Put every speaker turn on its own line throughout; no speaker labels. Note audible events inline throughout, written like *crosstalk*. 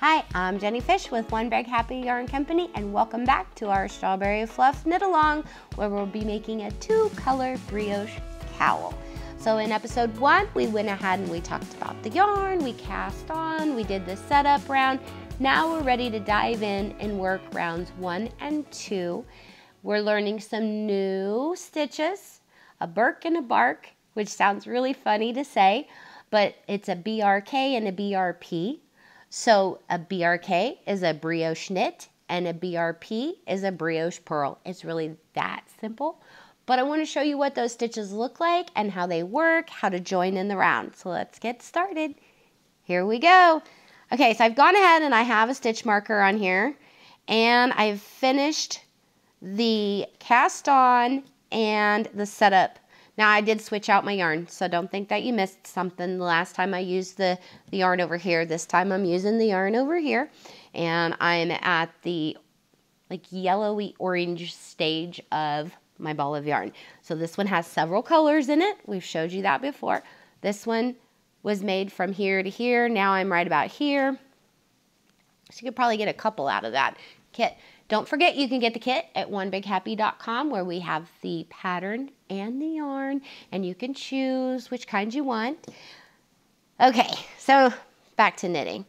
Hi, I'm Jenny Fish with One Big Happy Yarn Company and welcome back to our Strawberry Fluff Knit Along where we'll be making a two color brioche cowl. So in episode one, we went ahead and we talked about the yarn, we cast on, we did the setup round. Now we're ready to dive in and work rounds one and two. We're learning some new stitches, a birk and a bark, which sounds really funny to say, but it's a BRK and a BRP. So a BRK is a brioche knit and a BRP is a brioche purl. It's really that simple. But I want to show you what those stitches look like and how they work, how to join in the round. So let's get started. Here we go. Okay, so I've gone ahead and I have a stitch marker on here and I've finished the cast on and the setup now I did switch out my yarn, so don't think that you missed something. The last time I used the, the yarn over here, this time I'm using the yarn over here. And I'm at the like yellowy orange stage of my ball of yarn. So this one has several colors in it. We've showed you that before. This one was made from here to here. Now I'm right about here. So you could probably get a couple out of that kit. Don't forget you can get the kit at onebighappy.com where we have the pattern and the yarn and you can choose which kind you want. Okay, so back to knitting.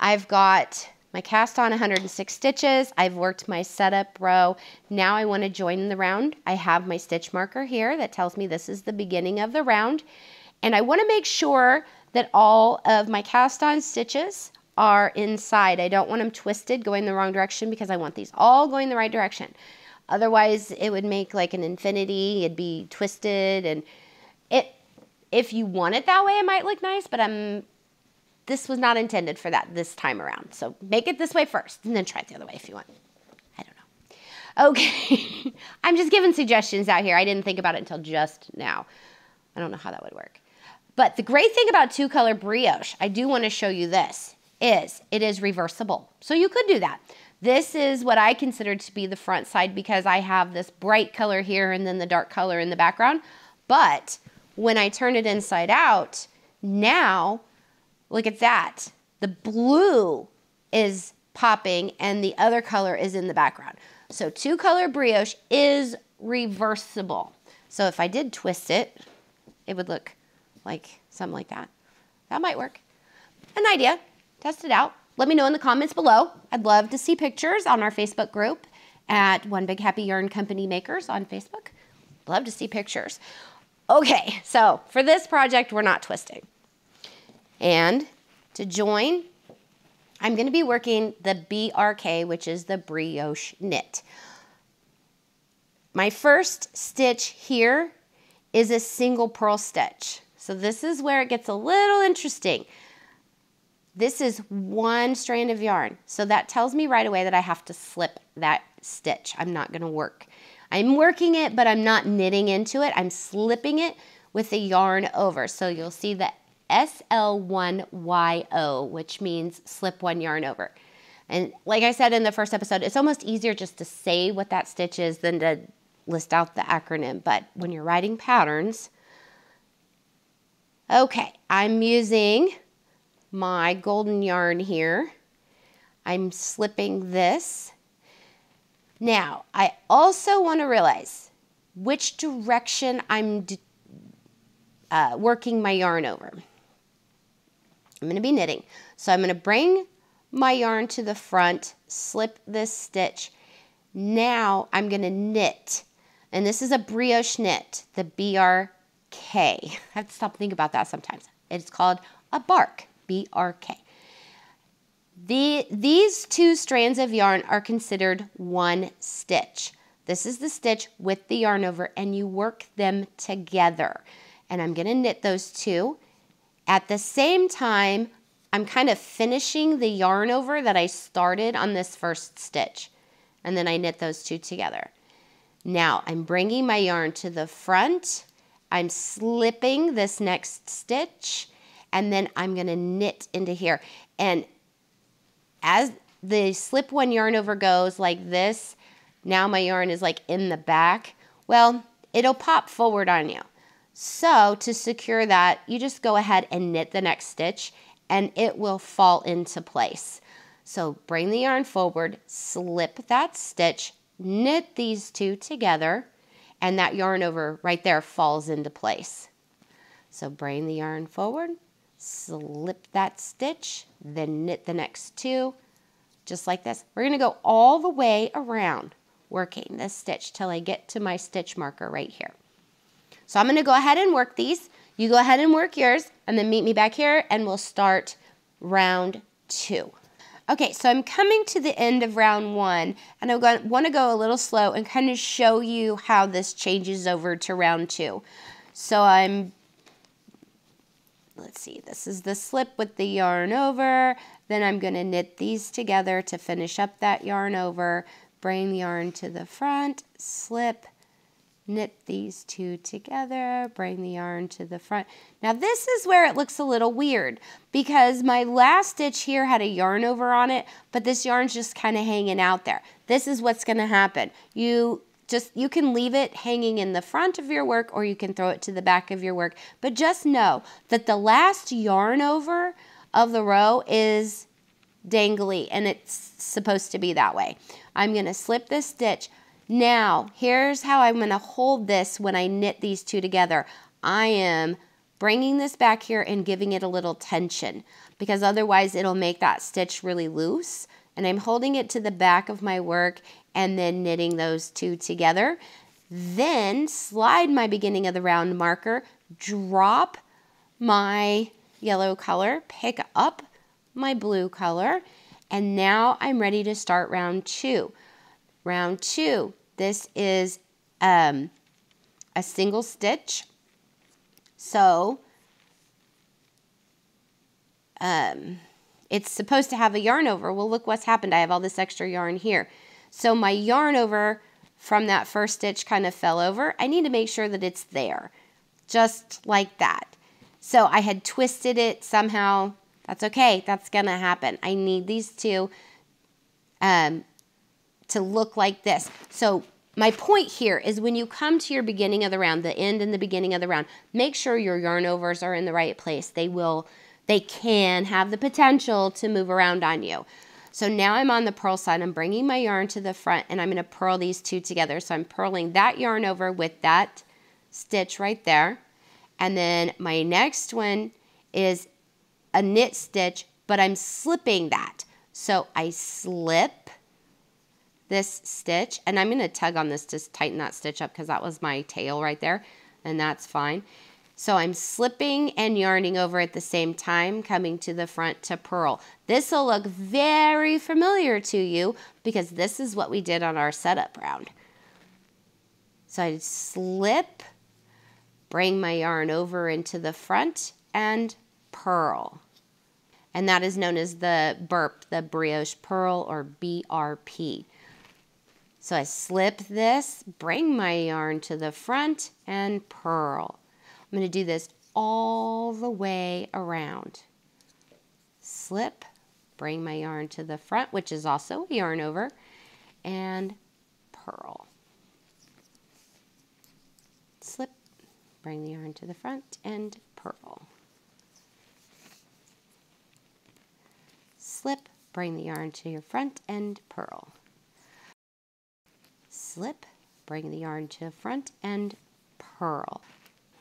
I've got my cast on 106 stitches. I've worked my setup row. Now I want to join the round. I have my stitch marker here that tells me this is the beginning of the round. And I want to make sure that all of my cast on stitches are inside. I don't want them twisted going the wrong direction because I want these all going the right direction. Otherwise, it would make like an infinity. It'd be twisted and it if you want it that way, it might look nice, but I'm this was not intended for that this time around. So make it this way first and then try it the other way if you want. I don't know. Okay. *laughs* I'm just giving suggestions out here. I didn't think about it until just now. I don't know how that would work. But the great thing about two color brioche, I do want to show you this, is it is reversible. So you could do that. This is what I consider to be the front side because I have this bright color here and then the dark color in the background. But when I turn it inside out, now look at that. The blue is popping and the other color is in the background. So two color brioche is reversible. So if I did twist it, it would look like something like that. That might work. An idea. Test it out. Let me know in the comments below. I'd love to see pictures on our Facebook group at One Big Happy Yarn Company Makers on Facebook. Love to see pictures. Okay, so for this project, we're not twisting. And to join, I'm going to be working the BRK, which is the brioche knit. My first stitch here is a single purl stitch. So this is where it gets a little interesting. This is one strand of yarn. So that tells me right away that I have to slip that stitch. I'm not gonna work. I'm working it, but I'm not knitting into it. I'm slipping it with the yarn over. So you'll see the SL1YO, which means slip one yarn over. And like I said in the first episode, it's almost easier just to say what that stitch is than to list out the acronym. But when you're writing patterns, okay, I'm using my golden yarn here. I'm slipping this. Now, I also want to realize which direction I'm uh, working my yarn over. I'm going to be knitting. So I'm going to bring my yarn to the front, slip this stitch. Now I'm going to knit. And this is a brioche knit, the BRK. *laughs* I have to stop thinking about that sometimes. It's called a bark. BRK. The, these two strands of yarn are considered one stitch. This is the stitch with the yarn over and you work them together. And I'm gonna knit those two. At the same time, I'm kind of finishing the yarn over that I started on this first stitch. And then I knit those two together. Now I'm bringing my yarn to the front. I'm slipping this next stitch and then I'm going to knit into here. And as the slip one yarn over goes like this, now my yarn is like in the back, well, it'll pop forward on you. So to secure that, you just go ahead and knit the next stitch and it will fall into place. So bring the yarn forward, slip that stitch, knit these two together, and that yarn over right there falls into place. So bring the yarn forward, slip that stitch, then knit the next two, just like this. We're gonna go all the way around working this stitch till I get to my stitch marker right here. So I'm gonna go ahead and work these. You go ahead and work yours and then meet me back here and we'll start round two. Okay, so I'm coming to the end of round one and I want to go a little slow and kind of show you how this changes over to round two. So I'm, let's see, this is the slip with the yarn over. Then I'm going to knit these together to finish up that yarn over. Bring the yarn to the front, slip, knit these two together, bring the yarn to the front. Now this is where it looks a little weird because my last stitch here had a yarn over on it, but this yarn's just kind of hanging out there. This is what's gonna happen. You just, you can leave it hanging in the front of your work or you can throw it to the back of your work, but just know that the last yarn over of the row is dangly and it's supposed to be that way. I'm gonna slip this stitch, now, here's how I'm to hold this when I knit these two together. I am bringing this back here and giving it a little tension because otherwise it'll make that stitch really loose. And I'm holding it to the back of my work and then knitting those two together. Then slide my beginning of the round marker, drop my yellow color, pick up my blue color, and now I'm ready to start round two. Round two, this is um, a single stitch. So um, it's supposed to have a yarn over. Well, look what's happened. I have all this extra yarn here. So my yarn over from that first stitch kind of fell over. I need to make sure that it's there, just like that. So I had twisted it somehow. That's okay. That's to happen. I need these two um, to look like this. So my point here is when you come to your beginning of the round, the end and the beginning of the round, make sure your yarn overs are in the right place. They will, they can have the potential to move around on you. So now I'm on the purl side. I'm bringing my yarn to the front and I'm going to purl these two together. So I'm purling that yarn over with that stitch right there. And then my next one is a knit stitch, but I'm slipping that. So I slip this stitch, and I'm going to tug on this to tighten that stitch up because that was my tail right there, and that's fine. So I'm slipping and yarning over at the same time, coming to the front to purl. This will look very familiar to you because this is what we did on our setup round. So I slip, bring my yarn over into the front, and purl. And that is known as the burp, the brioche purl or BRP. So I slip this, bring my yarn to the front and purl. I'm going to do this all the way around. Slip, bring my yarn to the front, which is also a yarn over, and purl. Slip, bring the yarn to the front and purl. Slip, bring the yarn to your front and purl slip, bring the yarn to the front, and purl.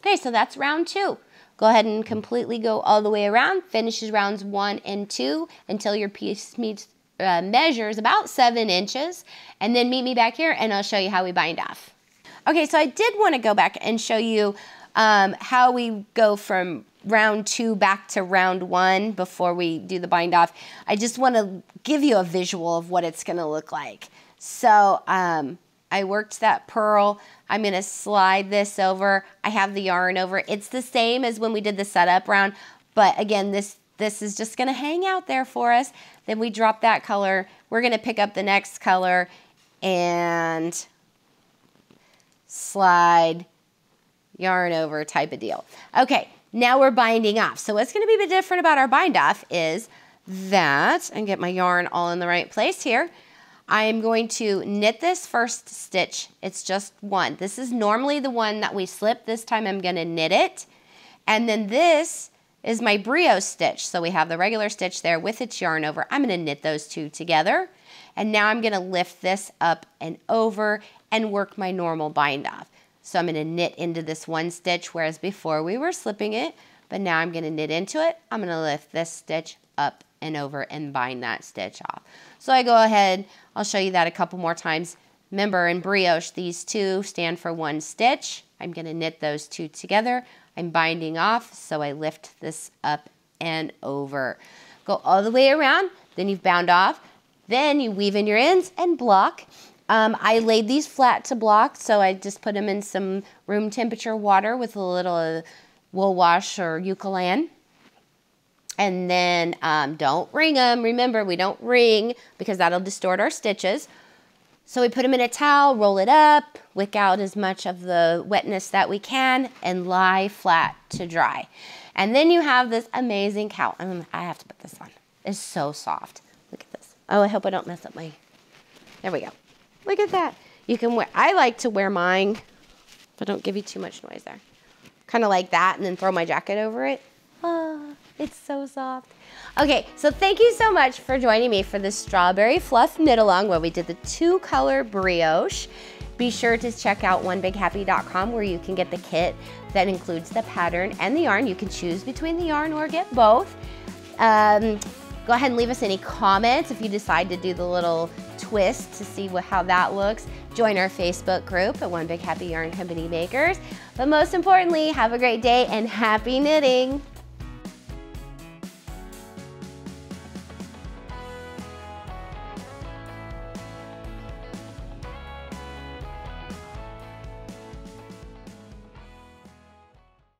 Okay, so that's round two. Go ahead and completely go all the way around, finishes rounds one and two until your piece meets uh, measures about seven inches, and then meet me back here and I'll show you how we bind off. Okay, so I did want to go back and show you um, how we go from round two back to round one before we do the bind off. I just want to give you a visual of what it's going to look like. So um, I worked that purl. I'm to slide this over. I have the yarn over. It's the same as when we did the setup round, but again, this this is just to hang out there for us. Then we drop that color. We're to pick up the next color and slide yarn over type of deal. Okay, now we're binding off. So what's to be a bit different about our bind off is that, and get my yarn all in the right place here, I am going to knit this first stitch. It's just one. This is normally the one that we slip. This time I'm going to knit it. And then this is my brioche stitch. So we have the regular stitch there with its yarn over. I'm gonna knit those two together. And now I'm gonna lift this up and over and work my normal bind off. So I'm gonna knit into this one stitch, whereas before we were slipping it, but now I'm gonna knit into it. I'm gonna lift this stitch up and over and bind that stitch off. So I go ahead, I'll show you that a couple more times. Remember in brioche, these two stand for one stitch. I'm gonna knit those two together. I'm binding off, so I lift this up and over. Go all the way around, then you've bound off. Then you weave in your ends and block. Um, I laid these flat to block, so I just put them in some room temperature water with a little wool wash or Eucalan. And then um, don't wring them. Remember, we don't wring because that'll distort our stitches. So we put them in a towel, roll it up, wick out as much of the wetness that we can, and lie flat to dry. And then you have this amazing cowl. I have to put this on. It's so soft. Look at this. Oh, I hope I don't mess up my, there we go. Look at that. You can wear, I like to wear mine, but don't give you too much noise there. Kind of like that and then throw my jacket over it. Oh, it's so soft. Okay, so thank you so much for joining me for the Strawberry Fluff Knit Along where we did the two color brioche. Be sure to check out onebighappy.com where you can get the kit that includes the pattern and the yarn. You can choose between the yarn or get both. Um, go ahead and leave us any comments if you decide to do the little twist to see what, how that looks. Join our Facebook group at One Big Happy Yarn Company Makers. But most importantly, have a great day and happy knitting.